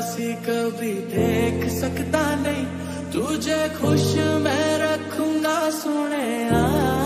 सी कभी देख सकता नहीं। तुझे खुश मैं रखूँगा सुने आ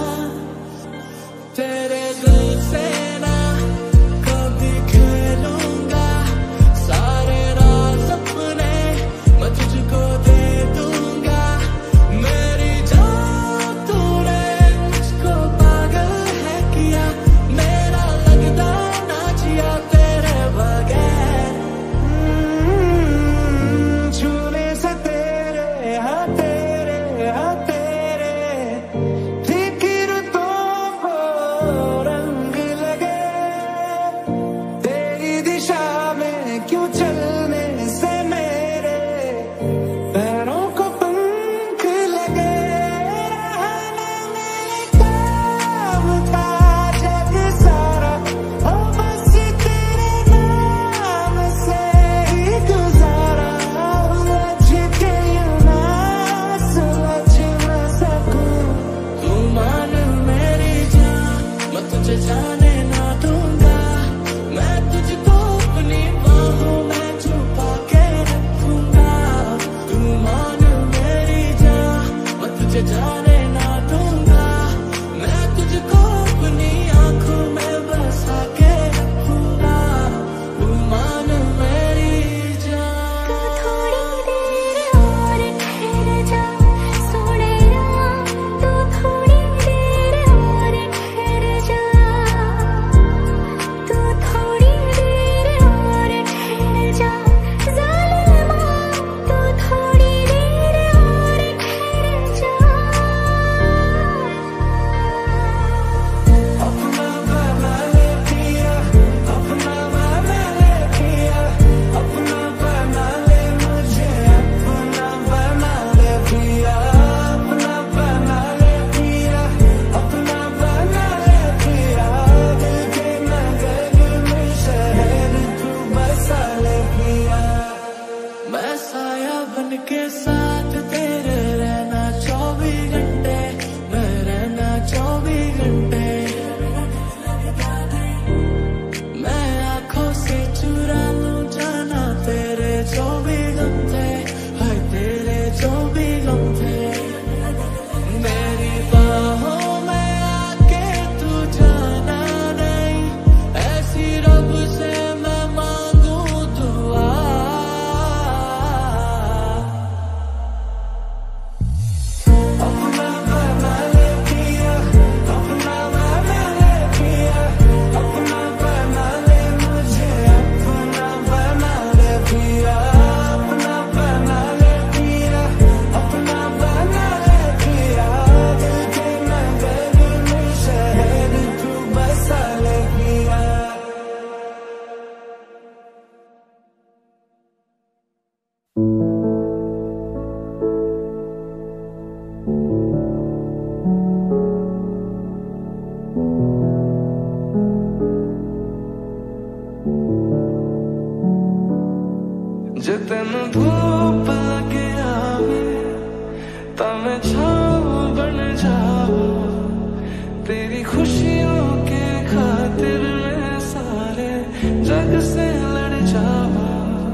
जग से लड़ जावा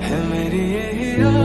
है मेरी यही आस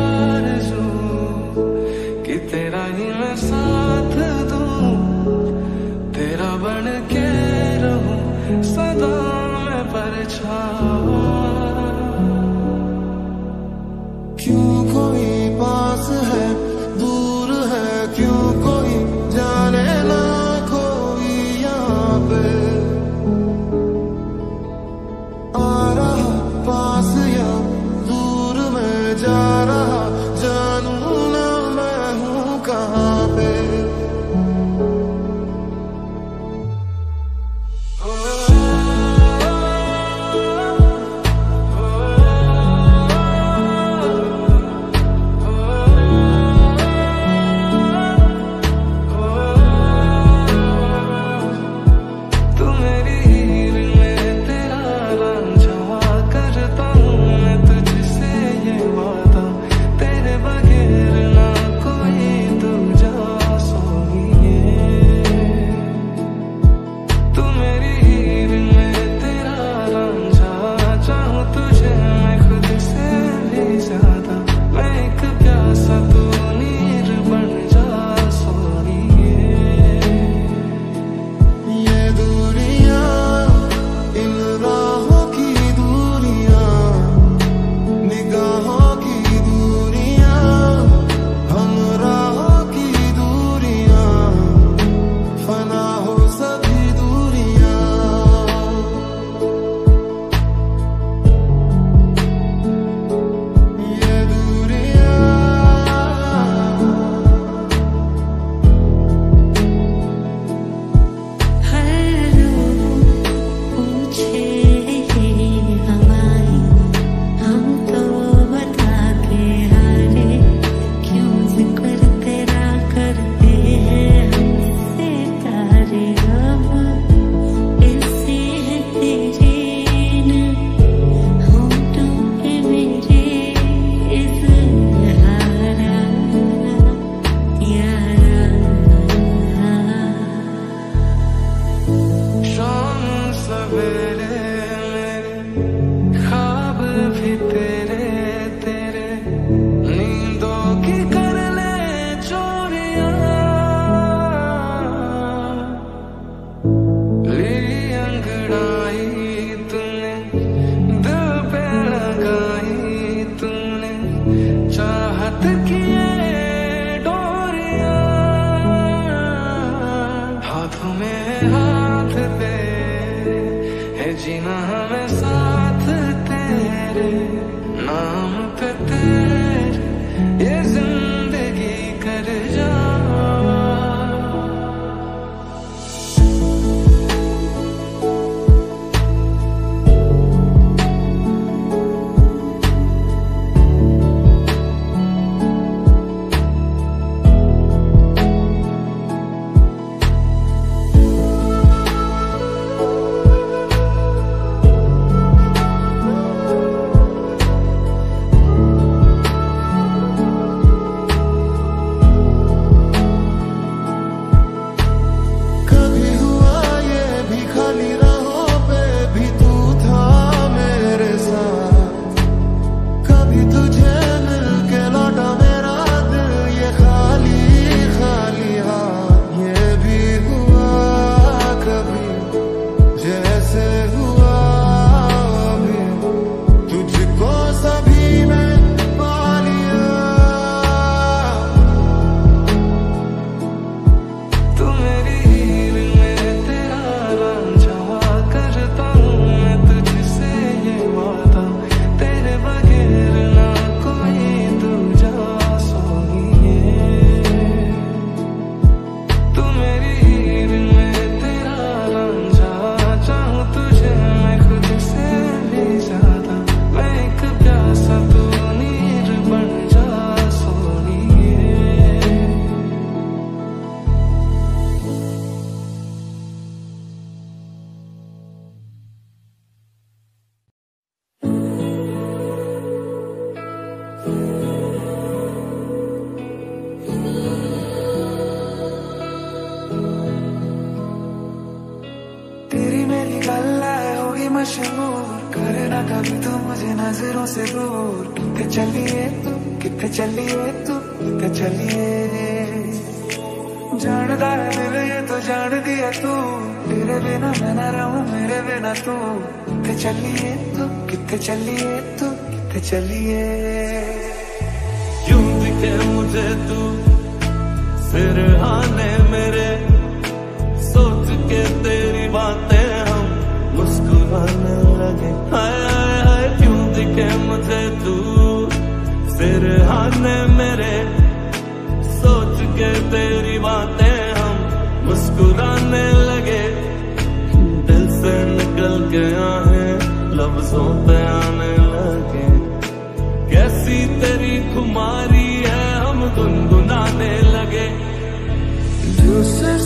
से दूर। कितने चलिए तू, कितने चलिए तू, कितने चलिए। जानदा है दिल ये तो जान दिया तू। तेरे बिना मैं ना रहूँ, मेरे बिना तू। कितने चलिए तू, कितने चलिए तू, कितने चलिए। यूँ दिखे मुझे तू, फिर आने मेरे। सोच के तेरे के मुझे तू फिर हाने मेरे सोच के तेरी बातें हम मुस्कुराने लगे दिल से निकल गया है लफ्जों पे आने लगे कैसी तेरी खुमारी है हम गुनगुनाने लगे दूसरे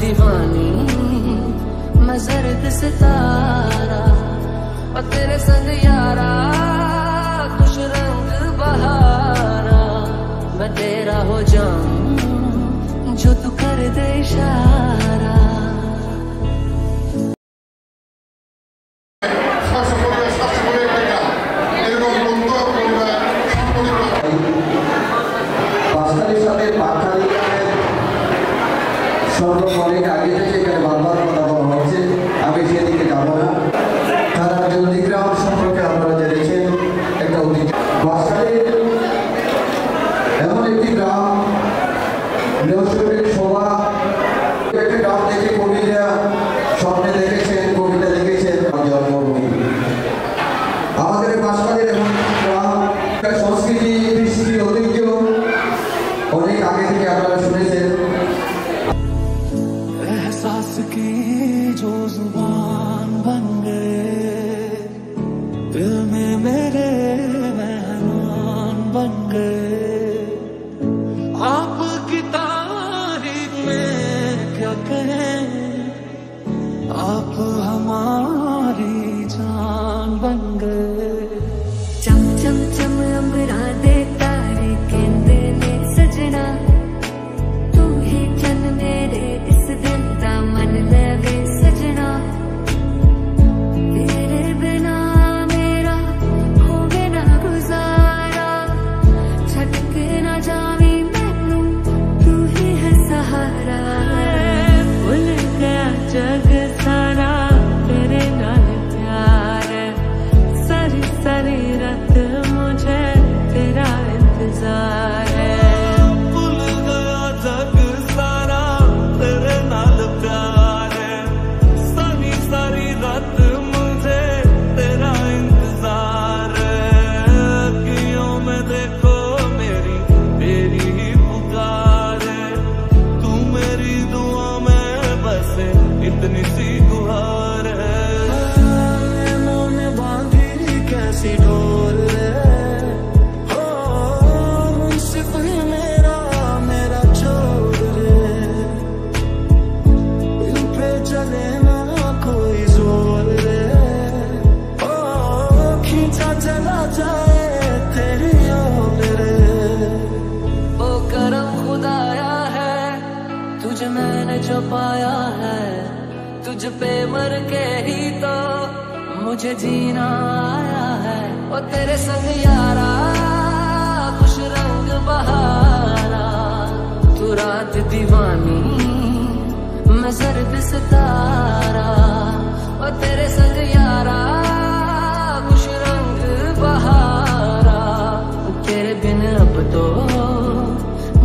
दीवानी मैं जरद सितारा, और तेरे संग यारा कुछ रंग बहारा। मैं तेरा हो जाऊँ, जो तू कर दे इशारा। São मैंने जो पाया है, तुझ पे मर के ही तो मुझे जीना आया है। वो तेरे संग यारा, खुश रंग बहारा। तू रात दीवानी, मैं सर्द सितारा वो तेरे संग यारा, खुश रंग बहारा। तेरे बिन अब तो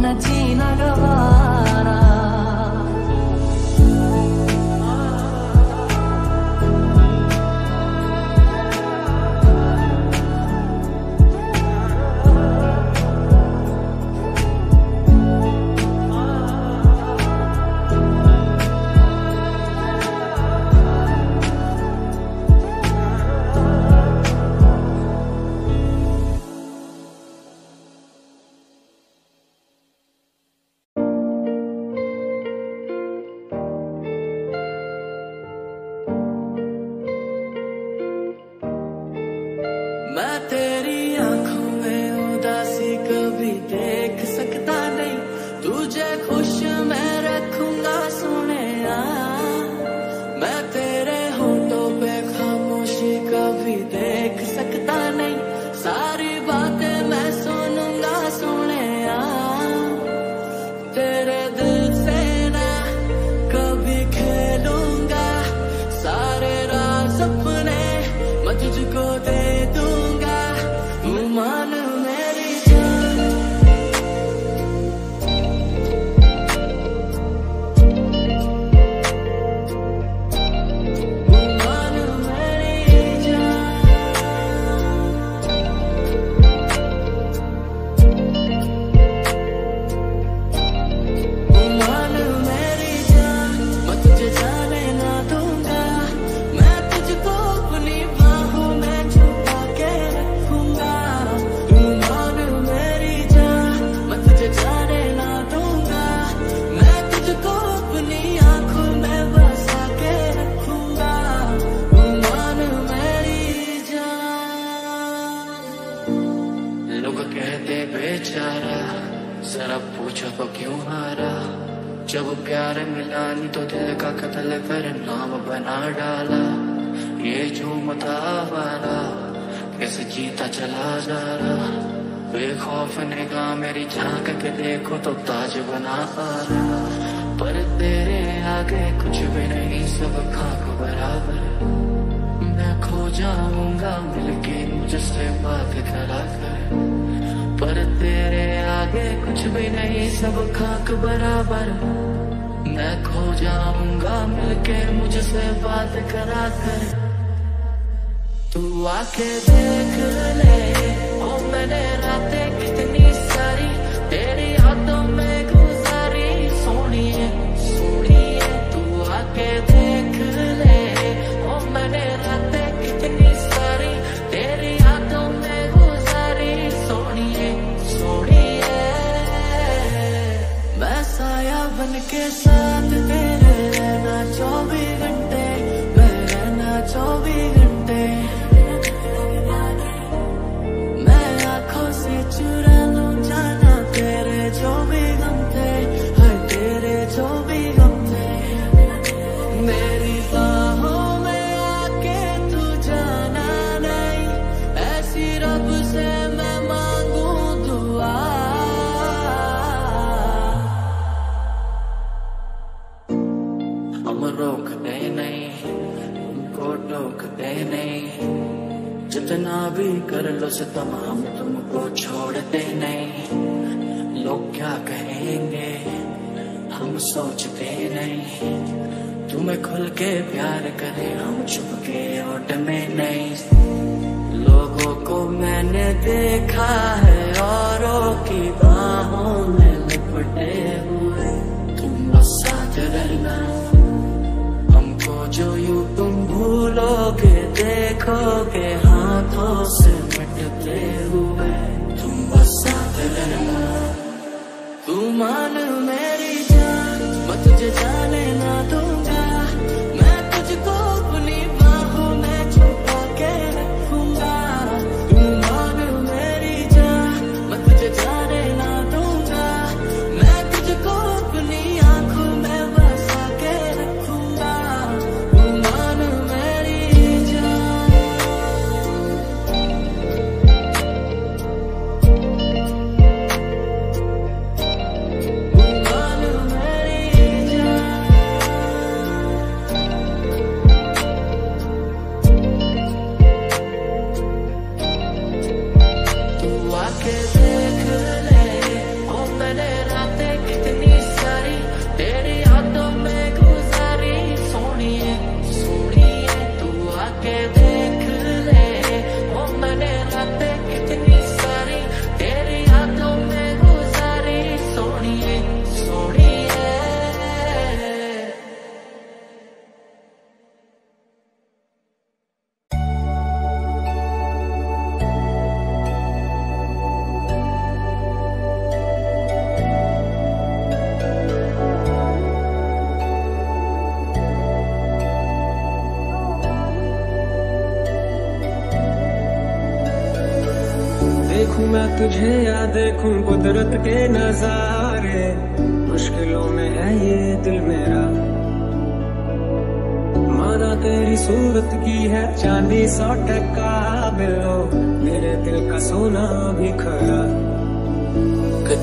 न जीना गवारा। बना पा रहा, पर तेरे आगे कुछ भी नहीं, सब खाक बराबर। मैं खो जाऊँगा, मिलके मुझसे बात करा कर। पर तेरे आगे कुछ भी नहीं, सब खाक बराबर। मैं खो जाऊँगा, मिलके मुझसे बात करा कर। तू आके देख ले, ओ मैंने रातें कितनी लो सितम हम तुमको छोड़ते नहीं। लोग क्या कहेंगे? हम सोचते नहीं। तुम्हें खुल के प्यार करें, हम चुप के ओट में नहीं। लोगों को मैंने देखा है, औरों की बाहों में लिपटे हुए। तुम साथ रहना। हमको जो यू तुम भूलोगे, देखोगे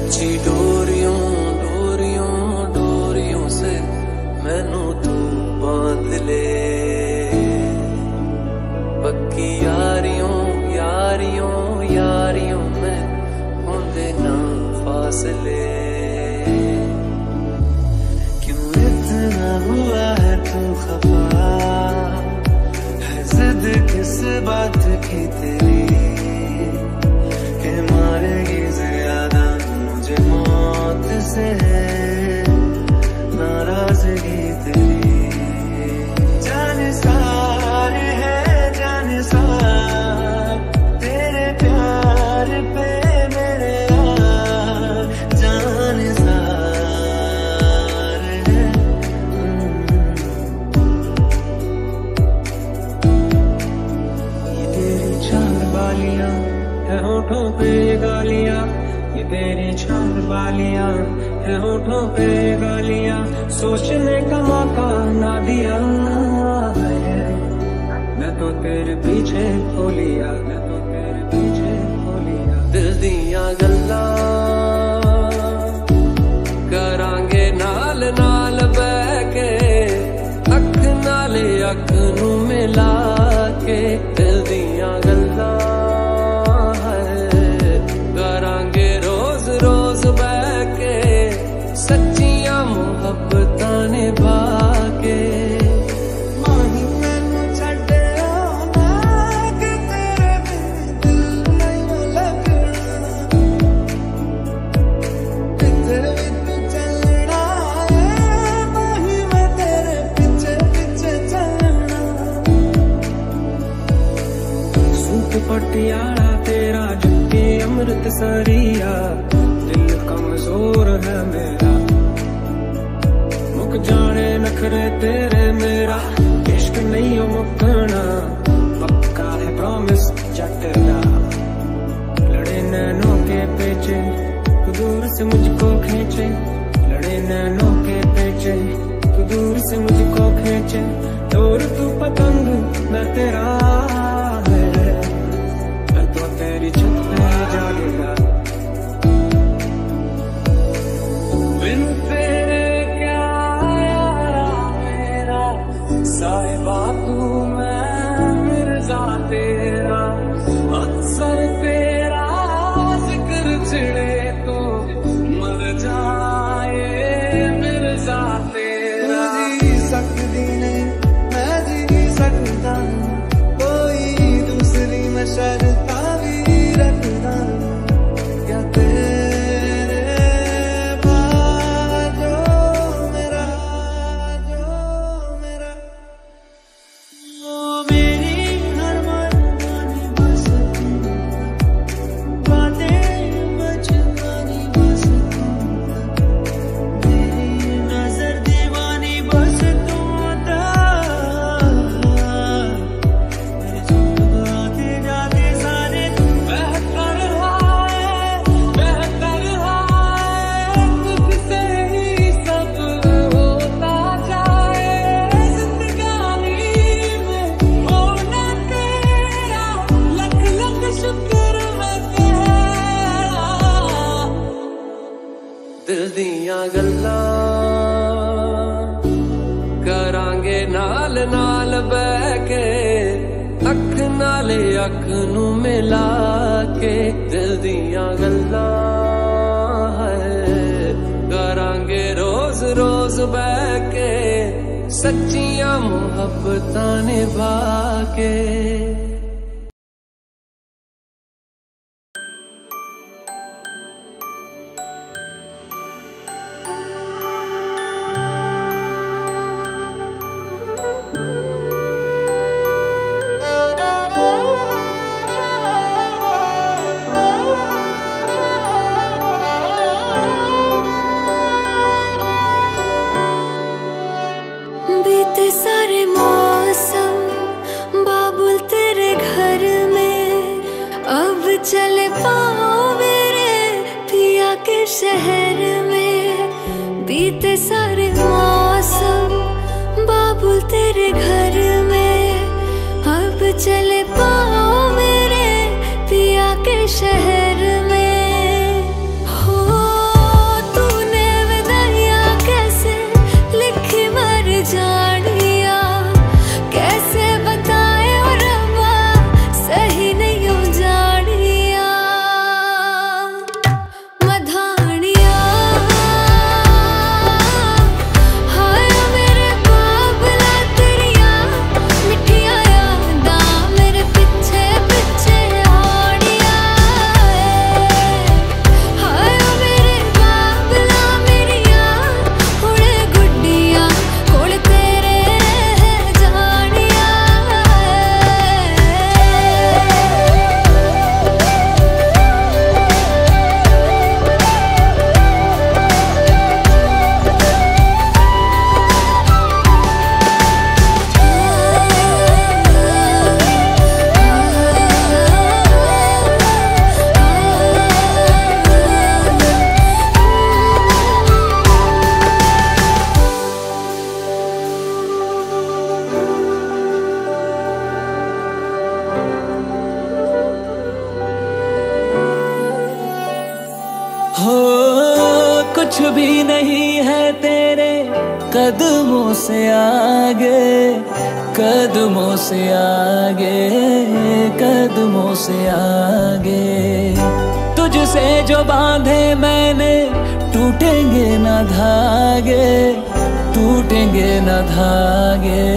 कच्ची डोरियों डोरियों डोरियों से मैनू तू बाँध ले। पक्की यारियों यारियों यारियों में होंदे ना फासले। क्यों इतना हुआ है तू खफा? है जिद किस बात की तेरी? नाराज़गी तेरी। सारे है, जान सार, तेरे प्यार पे मेरे यार सार है। ये तेरी चाँद पे गालियाँ तेरी छान वालियाँ है होठों पे गालियाँ, सोचने का मौका ना दिया। मैं तो तेरे पीछे खोलिया मैं तो तेरे पीछे खोलिया दिल दिया गल्ला अख नू मिला के। दिल दिया पटियाला तेरा जुटी अमृत सरिया। दिल कमज़ोर है मेरा। नखरे तेरे मेरा। इश्क नहीं हो मुकना पक्का है प्रॉमिस दा लड़े नैनों के पेचे दूर से मुझको खींचे। लड़े नैनों के पेचे, तू दूर से मुझको खींचे। दूर तू पतंग, मैं तेरा है। पे जागेगा। ਦਿਲ ਦੀਆਂ ਗੱਲਾਂ ਕਰਾਂਗੇ ਨਾਲ ਨਾਲ ਬਹਿ ਕੇ, ਅੱਖ ਨਾਲ ਅੱਖ ਨੂੰ ਮਿਲਾ ਕੇ ਦਿਲ ਦੀਆਂ ਗੱਲਾਂ ਹੈ। ਕਰਾਂਗੇ ਰੋਜ਼ ਰੋਜ਼ ਬਹਿ ਕੇ, ਸੱਚੀਆਂ ਮੁਹੱਬਤਾਂ ਨਿਭਾ ਕੇ। सारे मौसम, बाबुल तेरे घर में। अब चले पाओ मेरे पिया के शहर में। बीते आगे तुझसे जो बांधे मैंने, टूटेंगे ना धागे, टूटेंगे न धागे,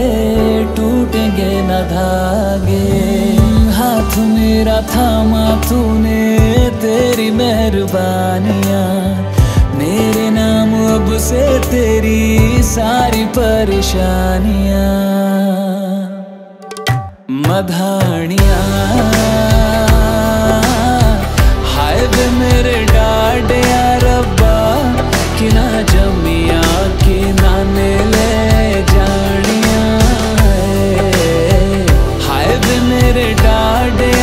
टूटेंगे न धागे। हाथ मेरा थामा तूने, तेरी मेहरबानियाँ। मेरे नाम अब से तेरी सारी परेशानियाँ। मधानियाँ। ਵੇ ਮੇਰੇ ਡਾਡਿਆ ਰੱਬਾ ਕਿਨਾ ਜੰਮਿਆ ਕਿਨਾ ਨੇ ਲੈ ਜਾਣਿਆ ਹਾਏ ਵੇ ਮੇਰੇ ਡਾਡਿਆ